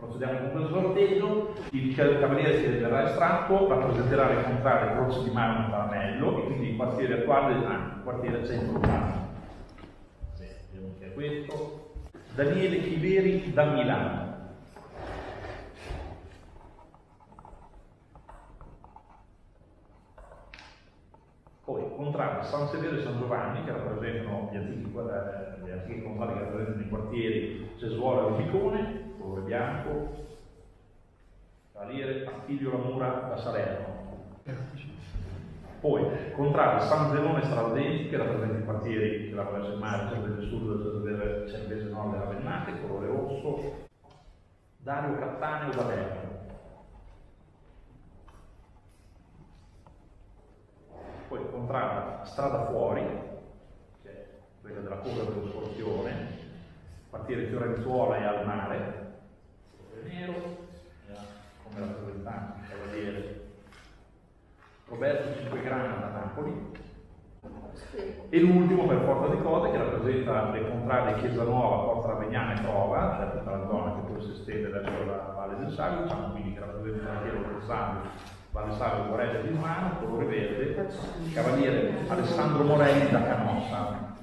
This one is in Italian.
Procediamo con questo sorteggio, il cavaliere che verrà estratto rappresenterà le contrarie croce di mano in parallelo e quindi il quartiere attuale, ah, il quartiere centro urbano. Bene, vediamo che è questo. Daniele Chiveri da Milano. Poi contrario San Severo e San Giovanni che rappresentano gli antichi, eh, gli che rappresentano i quartieri Cesuola e Rubicone, colore bianco, Cavaliere Attilio Lamura da Salerno. Poi contrario San Zenone Straldenti che rappresenta i quartieri che verso il mare, Cervese Sud, Cervese, Nord e Ravennate, colore rosso, Dario Cattaneo da Verno. poi contrada strada fuori, che è quella della curva dello scorpione, quartiere Fiorenzuola e al mare, nero, come rappresentante, cavaliere Roberto Cinquegrana da Napoli, e l'ultimo per forza di cose che rappresenta le contrade Chiesa Nuova, Porta Ravegnana e Prova, cioè tutta la zona che poi si estende verso la Valle del Savio, quindi che rappresenta il quartiere del Savio Valesavio Guarello di Mano, colore verde, cavaliere Alessandro Morelli da Canossa,